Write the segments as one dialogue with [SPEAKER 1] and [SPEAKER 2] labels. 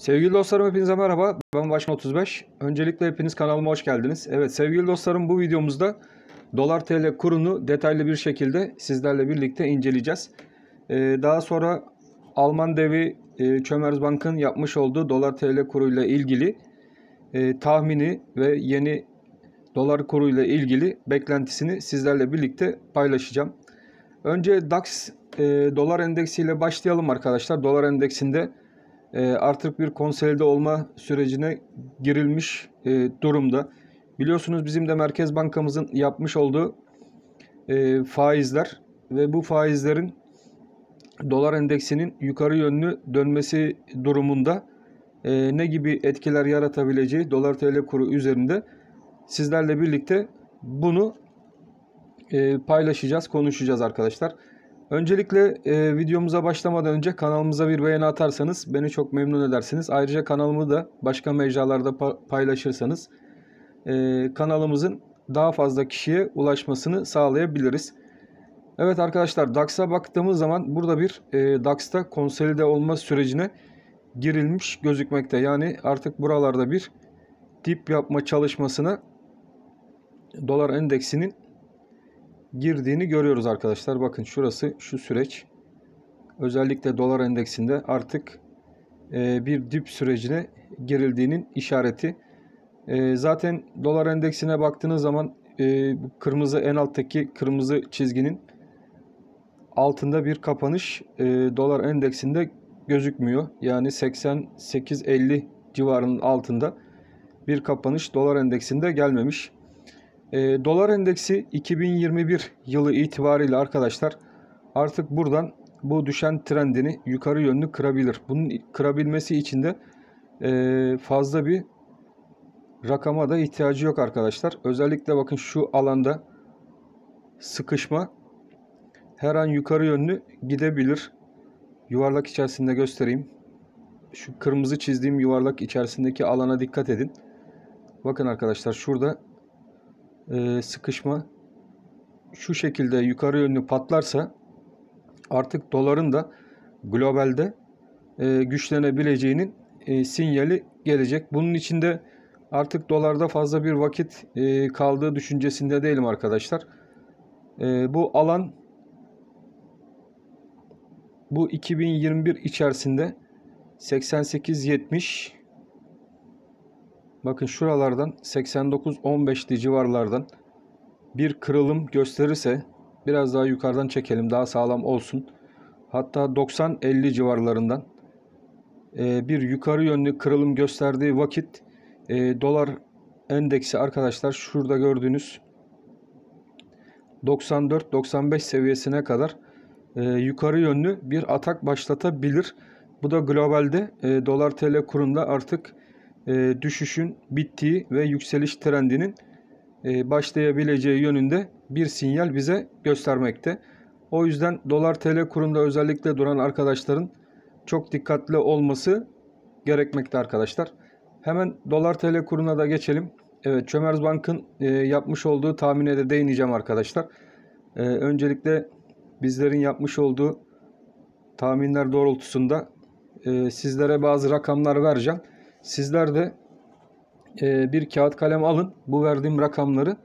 [SPEAKER 1] Sevgili dostlarım hepinize merhaba. Ben Başkan 35. Öncelikle hepiniz kanalıma hoş geldiniz. Evet sevgili dostlarım bu videomuzda dolar TL kurunu detaylı bir şekilde sizlerle birlikte inceleyeceğiz. Ee, daha sonra Alman devi e, Bank'ın yapmış olduğu dolar TL kuruyla ilgili e, tahmini ve yeni dolar kuruyla ilgili beklentisini sizlerle birlikte paylaşacağım. Önce DAX e, dolar endeksiyle başlayalım arkadaşlar. Dolar endeksinde artık bir konsolide olma sürecine girilmiş e, durumda. Biliyorsunuz bizim de Merkez Bankamızın yapmış olduğu e, faizler ve bu faizlerin dolar endeksinin yukarı yönlü dönmesi durumunda e, ne gibi etkiler yaratabileceği dolar TL kuru üzerinde sizlerle birlikte bunu e, paylaşacağız, konuşacağız arkadaşlar. Öncelikle e, videomuza başlamadan önce kanalımıza bir beğeni atarsanız beni çok memnun edersiniz. Ayrıca kanalımı da başka mecralarda pa- paylaşırsanız e, kanalımızın daha fazla kişiye ulaşmasını sağlayabiliriz. Evet arkadaşlar DAX'a baktığımız zaman burada bir e, DAX'ta konsolide olma sürecine girilmiş gözükmekte. Yani artık buralarda bir dip yapma çalışmasına dolar endeksinin girdiğini görüyoruz arkadaşlar. Bakın şurası şu süreç. Özellikle dolar endeksinde artık e, bir dip sürecine girildiğinin işareti. E, zaten dolar endeksine baktığınız zaman e, kırmızı en alttaki kırmızı çizginin altında bir kapanış dolar endeksinde gözükmüyor. Yani 88-50 civarının altında bir kapanış dolar endeksinde gelmemiş. E, dolar endeksi 2021 yılı itibariyle arkadaşlar artık buradan bu düşen trendini yukarı yönlü kırabilir. Bunun kırabilmesi için de e, fazla bir rakama da ihtiyacı yok arkadaşlar. Özellikle bakın şu alanda sıkışma her an yukarı yönlü gidebilir. Yuvarlak içerisinde göstereyim. Şu kırmızı çizdiğim yuvarlak içerisindeki alana dikkat edin. Bakın arkadaşlar şurada e, sıkışma şu şekilde yukarı yönlü patlarsa artık doların da globalde e, güçlenebileceğinin e, sinyali gelecek. Bunun içinde artık dolarda fazla bir vakit kaldığı düşüncesinde değilim arkadaşlar. Bu alan bu 2021 içerisinde 88-70 Bakın şuralardan 89-15'li civarlardan bir kırılım gösterirse biraz daha yukarıdan çekelim daha sağlam olsun. Hatta 90-50 civarlarından e, bir yukarı yönlü kırılım gösterdiği vakit e, dolar endeksi arkadaşlar şurada gördüğünüz 94-95 seviyesine kadar e, yukarı yönlü bir atak başlatabilir. Bu da globalde dolar TL kurunda artık e, düşüşün bittiği ve yükseliş trendinin e, başlayabileceği yönünde bir sinyal bize göstermekte. O yüzden dolar TL kurunda özellikle duran arkadaşların çok dikkatli olması gerekmekte arkadaşlar. Hemen dolar TL kuruna da geçelim. Evet Çömers Bank'ın e, yapmış olduğu tahmine de değineceğim arkadaşlar. E, öncelikle bizlerin yapmış olduğu tahminler doğrultusunda e, sizlere bazı rakamlar vereceğim. Sizler de e, bir kağıt kalem alın. Bu verdiğim rakamları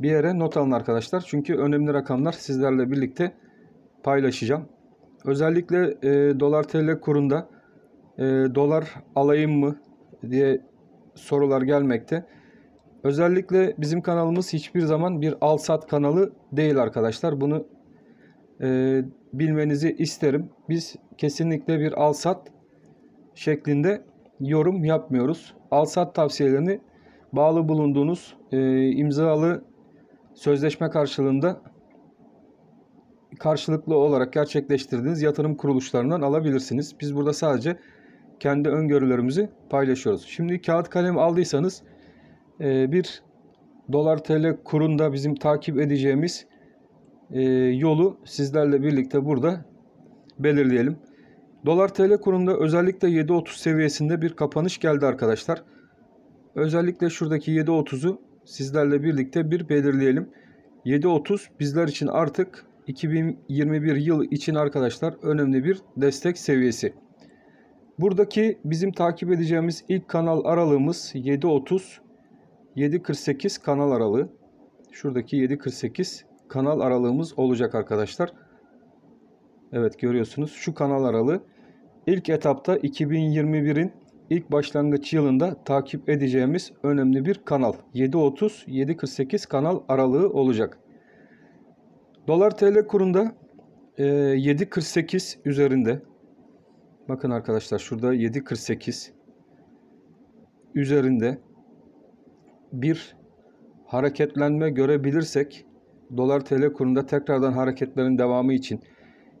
[SPEAKER 1] bir yere not alın arkadaşlar. Çünkü önemli rakamlar sizlerle birlikte paylaşacağım. Özellikle e, dolar TL kurunda e, dolar alayım mı diye sorular gelmekte. Özellikle bizim kanalımız hiçbir zaman bir al sat kanalı değil arkadaşlar. Bunu e, bilmenizi isterim. Biz kesinlikle bir al sat şeklinde yorum yapmıyoruz. Al-sat tavsiyelerini bağlı bulunduğunuz e, imzalı sözleşme karşılığında karşılıklı olarak gerçekleştirdiğiniz yatırım kuruluşlarından alabilirsiniz. Biz burada sadece kendi öngörülerimizi paylaşıyoruz. Şimdi kağıt kalem aldıysanız e, bir dolar tl kurunda bizim takip edeceğimiz e, yolu sizlerle birlikte burada belirleyelim. Dolar TL kurunda özellikle 7.30 seviyesinde bir kapanış geldi arkadaşlar. Özellikle şuradaki 7.30'u sizlerle birlikte bir belirleyelim. 7.30 bizler için artık 2021 yıl için arkadaşlar önemli bir destek seviyesi. Buradaki bizim takip edeceğimiz ilk kanal aralığımız 7.30 7.48 kanal aralığı. Şuradaki 7.48 kanal aralığımız olacak arkadaşlar. Evet görüyorsunuz şu kanal aralığı. İlk etapta 2021'in ilk başlangıç yılında takip edeceğimiz önemli bir kanal. 7.30 7.48 kanal aralığı olacak. Dolar TL kurunda 7.48 üzerinde. Bakın arkadaşlar şurada 7.48 üzerinde bir hareketlenme görebilirsek dolar TL kurunda tekrardan hareketlerin devamı için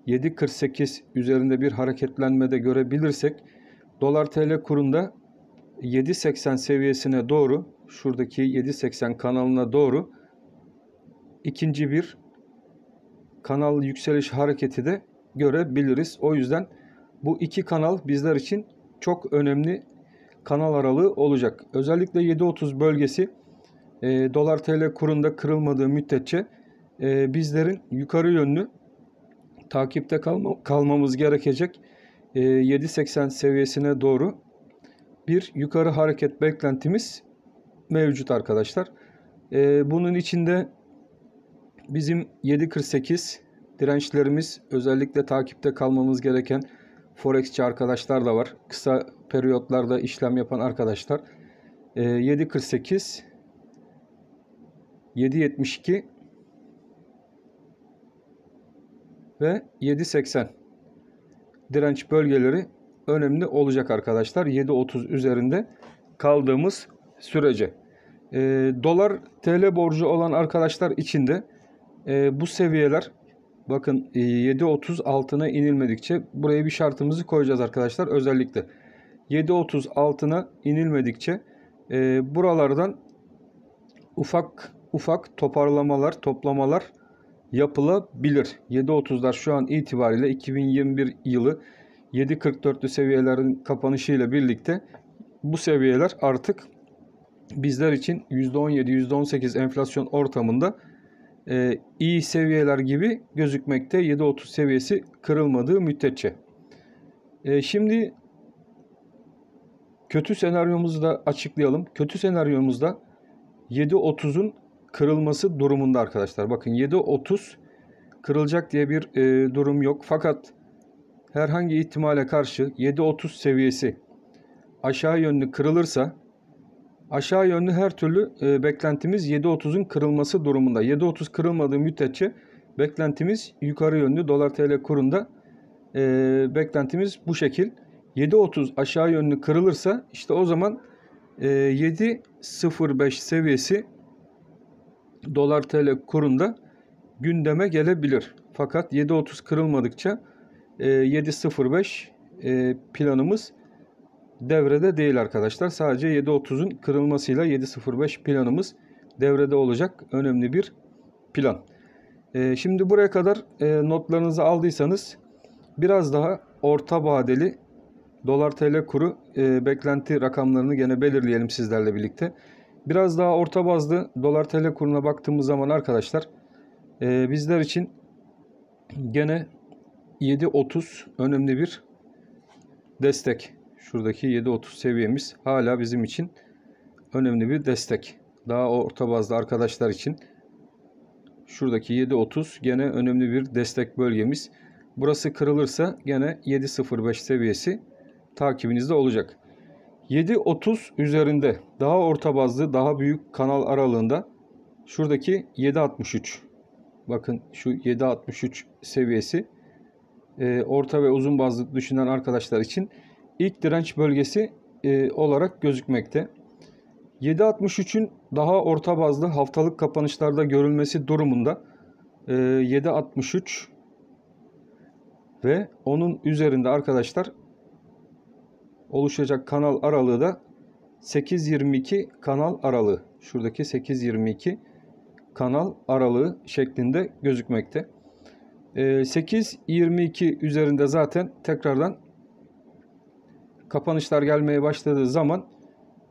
[SPEAKER 1] 7.48 üzerinde bir hareketlenme de görebilirsek dolar TL kurunda 7.80 seviyesine doğru şuradaki 7.80 kanalına doğru ikinci bir kanal yükseliş hareketi de görebiliriz. O yüzden bu iki kanal bizler için çok önemli kanal aralığı olacak. Özellikle 7.30 bölgesi e, dolar TL kurunda kırılmadığı müddetçe e, bizlerin yukarı yönlü takipte kalma, kalmamız gerekecek. E, 7.80 seviyesine doğru bir yukarı hareket beklentimiz mevcut arkadaşlar. E, bunun içinde bizim 7.48 dirençlerimiz özellikle takipte kalmamız gereken Forexçi arkadaşlar da var. Kısa periyotlarda işlem yapan arkadaşlar. E, 7.48 7.72 ve 7.80 direnç bölgeleri önemli olacak arkadaşlar. 7.30 üzerinde kaldığımız sürece. E, dolar TL borcu olan arkadaşlar için de e, bu seviyeler bakın e, 7.30 altına inilmedikçe buraya bir şartımızı koyacağız arkadaşlar. Özellikle 7.30 altına inilmedikçe e, buralardan ufak ufak toparlamalar, toplamalar yapılabilir. 7.30'lar şu an itibariyle 2021 yılı 7.44'lü seviyelerin kapanışıyla birlikte bu seviyeler artık bizler için %17, %18 enflasyon ortamında e, iyi seviyeler gibi gözükmekte. 7.30 seviyesi kırılmadığı müddetçe. E, şimdi kötü senaryomuzu da açıklayalım. Kötü senaryomuzda 7.30'un kırılması durumunda arkadaşlar. Bakın 7.30 kırılacak diye bir e, durum yok. Fakat herhangi ihtimale karşı 7.30 seviyesi aşağı yönlü kırılırsa aşağı yönlü her türlü e, beklentimiz 7.30'un kırılması durumunda. 7.30 kırılmadığı müddetçe beklentimiz yukarı yönlü dolar TL kurunda e, beklentimiz bu şekil. 7.30 aşağı yönlü kırılırsa işte o zaman e, 7.05 seviyesi dolar TL kurunda gündeme gelebilir. Fakat 7.30 kırılmadıkça e, 7.05 e, planımız devrede değil arkadaşlar. Sadece 7.30'un kırılmasıyla 7.05 planımız devrede olacak önemli bir plan. E, şimdi buraya kadar e, notlarınızı aldıysanız biraz daha orta vadeli dolar TL kuru e, beklenti rakamlarını gene belirleyelim sizlerle birlikte. Biraz daha orta bazlı dolar TL kuruna baktığımız zaman arkadaşlar e, bizler için gene 7.30 önemli bir destek. Şuradaki 7.30 seviyemiz hala bizim için önemli bir destek. Daha orta bazlı arkadaşlar için şuradaki 7.30 gene önemli bir destek bölgemiz. Burası kırılırsa gene 7.05 seviyesi takibinizde olacak. 7.30 üzerinde. Daha orta bazlı daha büyük kanal aralığında. Şuradaki 7.63 bakın şu 7.63 seviyesi. E, orta ve uzun bazlı düşünen arkadaşlar için ilk direnç bölgesi e, olarak gözükmekte. 7.63'ün daha orta bazlı haftalık kapanışlarda görülmesi durumunda. E, 7.63 ve onun üzerinde arkadaşlar oluşacak kanal aralığı da 8.22 kanal aralığı. Şuradaki 8.22 kanal aralığı şeklinde gözükmekte. 8.22 ee, üzerinde zaten tekrardan kapanışlar gelmeye başladığı zaman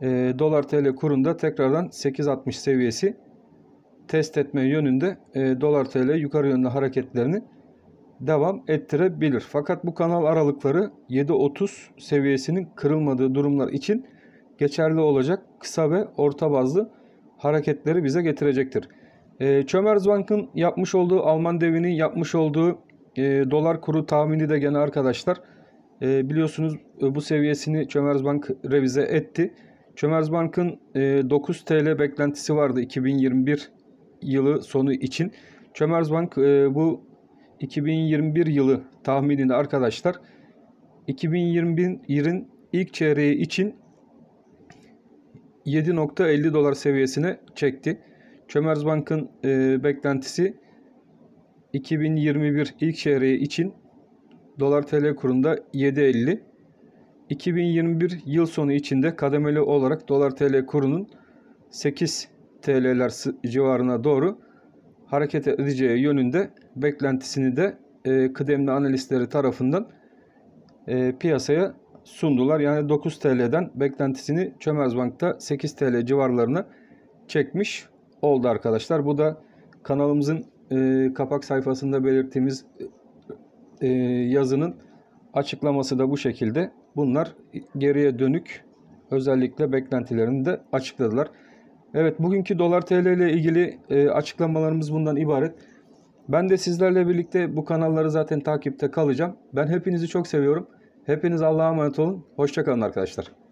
[SPEAKER 1] e, dolar TL kurunda tekrardan 8.60 seviyesi test etme yönünde e, dolar TL yukarı yönlü hareketlerini devam ettirebilir. Fakat bu kanal aralıkları 7.30 seviyesinin kırılmadığı durumlar için geçerli olacak kısa ve orta bazlı hareketleri bize getirecektir. E, Çömerzbank'ın yapmış olduğu Alman devinin yapmış olduğu e, dolar kuru tahmini de gene arkadaşlar e, biliyorsunuz e, bu seviyesini Çömerzbank revize etti. Çömerzbank'ın e, 9 TL beklentisi vardı 2021 yılı sonu için. Çömerzbank e, bu 2021 yılı tahminini arkadaşlar 2021 yılın ilk çeyreği için 7.50 dolar seviyesine çekti. Çömerzbank'ın e, beklentisi 2021 ilk çeyreği için dolar TL kurunda 7.50. 2021 yıl sonu içinde kademeli olarak dolar TL kurunun 8 TL'ler civarına doğru hareket edeceği yönünde beklentisini de e, kıdemli analistleri tarafından e, piyasaya sundular. Yani 9 TL'den beklentisini Çömerzbank'ta 8 TL civarlarına çekmiş oldu arkadaşlar. Bu da kanalımızın e, kapak sayfasında belirttiğimiz e, yazının açıklaması da bu şekilde. Bunlar geriye dönük özellikle beklentilerini de açıkladılar. Evet bugünkü dolar TL ile ilgili e, açıklamalarımız bundan ibaret. Ben de sizlerle birlikte bu kanalları zaten takipte kalacağım. Ben hepinizi çok seviyorum. Hepiniz Allah'a emanet olun. Hoşçakalın arkadaşlar.